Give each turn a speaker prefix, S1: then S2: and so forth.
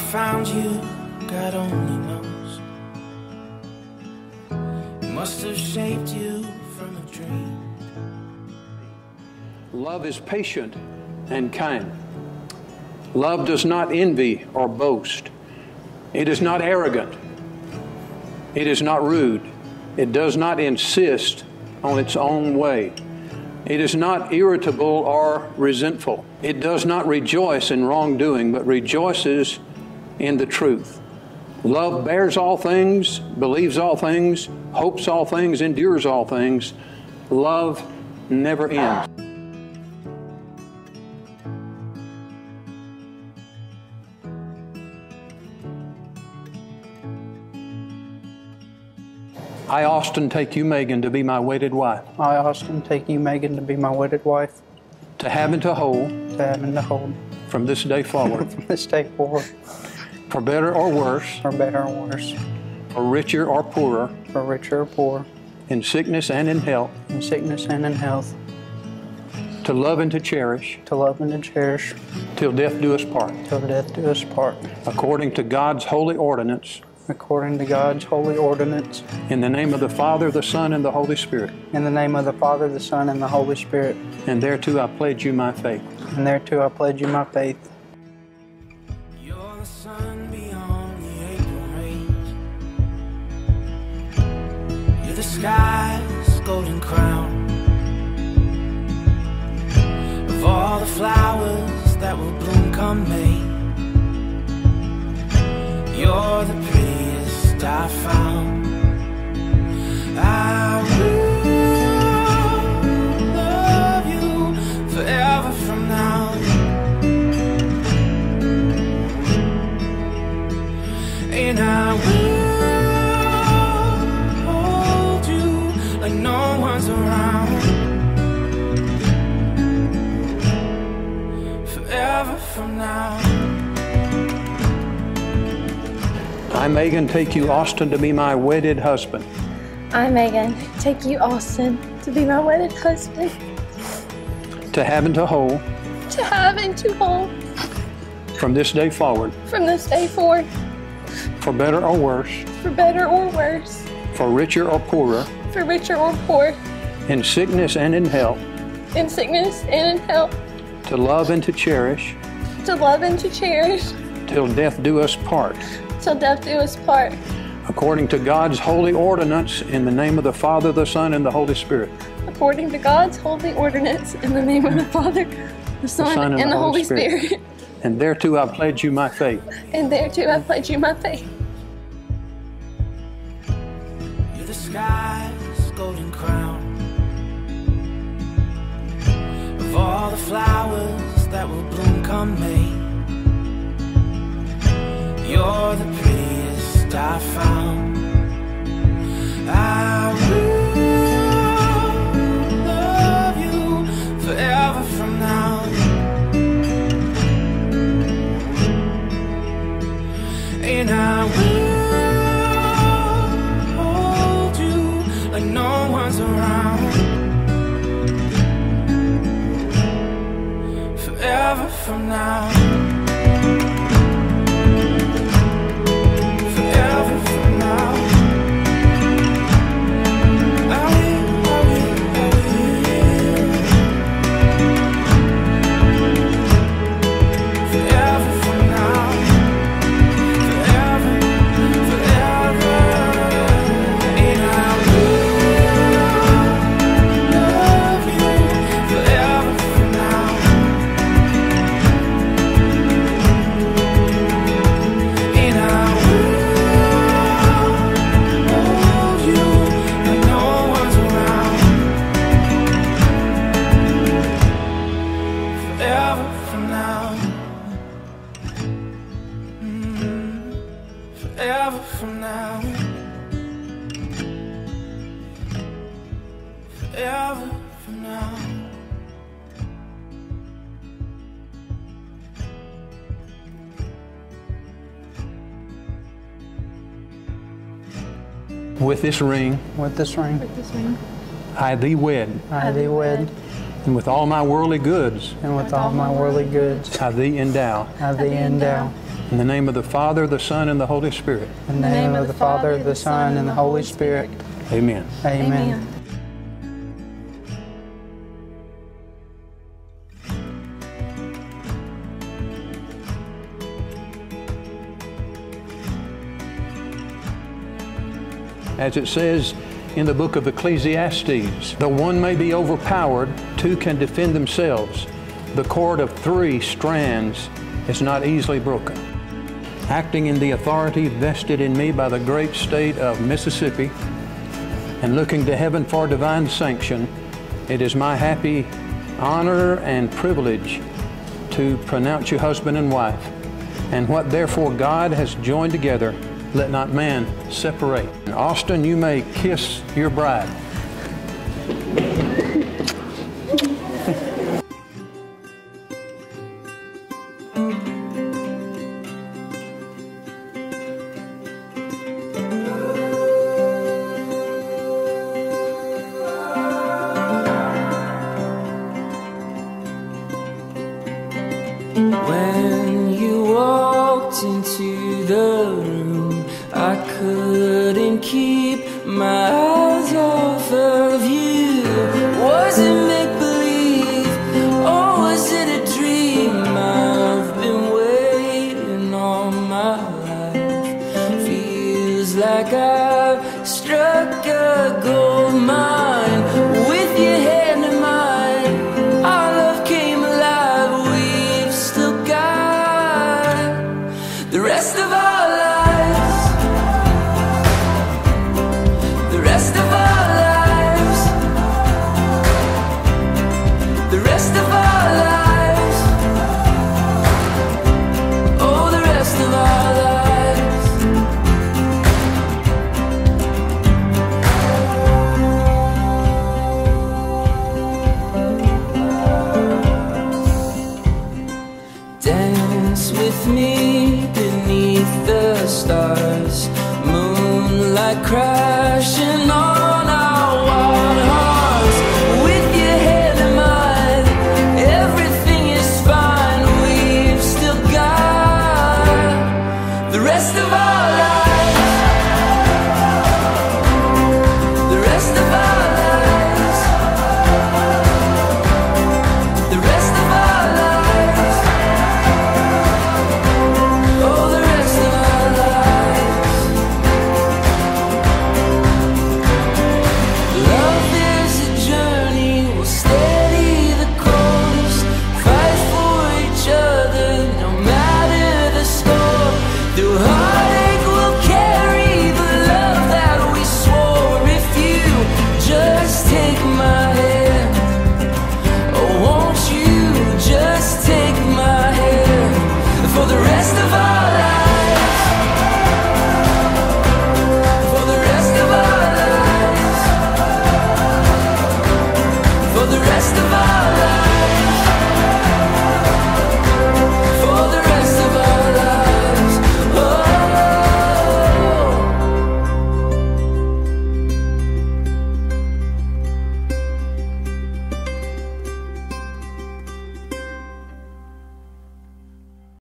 S1: found you, God only knows. Must have shaped you from a dream.
S2: Love is patient and kind. Love does not envy or boast. It is not arrogant. It is not rude. It does not insist on its own way. It is not irritable or resentful. It does not rejoice in wrongdoing, but rejoices in the truth. Love bears all things, believes all things, hopes all things, endures all things. Love never ends. I, Austin, take you, Meagan, to be my wedded wife,
S3: I, Austin, take you, Meagan, to be my wedded wife,
S2: to have and to hold
S3: to have and to hold
S2: from this day forward,
S3: from this day forward,
S2: for better or worse,
S3: for better or worse,
S2: for richer or poorer,
S3: for richer or poor,
S2: in sickness and in health,
S3: in sickness and in health,
S2: to love and to cherish,
S3: to love and to cherish,
S2: till death do us part,
S3: till death do us part,
S2: according to God's holy ordinance,
S3: according to God's holy ordinance,
S2: in the name of the Father, the Son, and the Holy Spirit.
S3: in the name of the Father, the Son, and the Holy Spirit.
S2: And thereto I pledge you my faith.
S3: And thereto I pledge you my faith.
S1: The sun beyond the April. You're the sky's golden crown. Of all the flowers that will bloom come May. You're the prettiest I found. And I will hold you like no one's around. Forever from now.
S2: I, Meagan, take you, Austin, to be my wedded husband,
S4: I, Meagan, take you, Austin, to be my wedded husband,
S2: to have and to hold.
S4: To have and to hold.
S2: From this day forward,
S4: from this day forward,
S2: for better or worse,
S4: for better or worse,
S2: for richer or poorer,
S4: for richer or poor,
S2: in sickness and in health,
S4: in sickness and in health,
S2: to love and to cherish,
S4: to love and to cherish,
S2: till death do us part,
S4: till death do us part,
S2: according to God's holy ordinance, in the name of the Father, the Son, and the Holy Spirit.
S4: according to God's holy ordinance, in the name of the Father, the Son, and, the Holy Spirit.
S2: And thereto I pledge you my faith.
S4: And thereto I pledge you my faith.
S1: You're the sky's golden crown. Of all the flowers that will bloom come May. You're the prettiest I found. I will love you forever from now. From now. Forever from now. Forever from now.
S2: With this ring,
S3: With this ring,
S2: I thee wed,
S3: I thee wed,
S2: and with all my worldly goods,
S3: and with all my worldly goods,
S2: I thee endow.
S3: I thee endow.
S2: In the name of the Father, the Son, and the Holy Spirit.
S3: In the name of the Father, the Son, and the Holy Spirit.
S2: Amen.
S3: Amen.
S2: As it says in the book of Ecclesiastes, though one may be overpowered, two can defend themselves. The cord of three strands is not easily broken. Acting in the authority vested in me by the great state of Mississippi and looking to heaven for divine sanction, it is my happy honor and privilege to pronounce you husband and wife. And what therefore God has joined together, let not man separate. And Austin, you may kiss your bride.
S5: the room, I couldn't keep my eyes off of you. Was it make believe, or was it a dream? I've been waiting all my life. Feels like I've struck